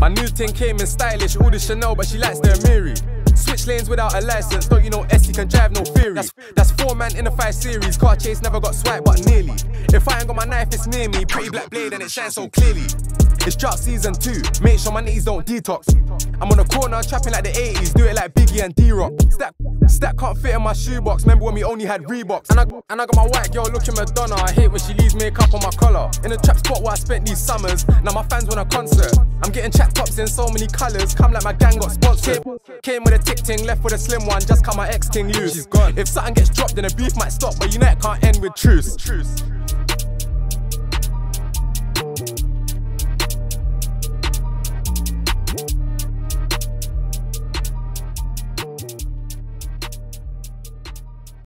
My new thing came in stylish, all the Chanel, but she likes the Amiri. Switch lanes without a license, don't you know Essie can drive no theory? That's, that's four man in a five series, car chase never got swiped, but nearly. If I ain't got my knife, it's near me. Pretty black blade and it shines so clearly. It's drought season two, make sure my knees don't detox. I'm on the corner trapping like the 80s, do it like Biggie and D-Rock. Stack, stack can't fit in my shoebox, remember when we only had Reeboks? And I, and I got my white girl looking Madonna, I hate when she leaves makeup on my collar. In the trap spot where I spent these summers, now my fans want a concert. I'm getting chat tops in so many colours, come like my gang got sponsored. Came, came with a tick ting, left with a slim one, just cut my ex ting loose. She's gone. If something gets dropped, then the beef might stop, but you know Unite can't end with truce. truce.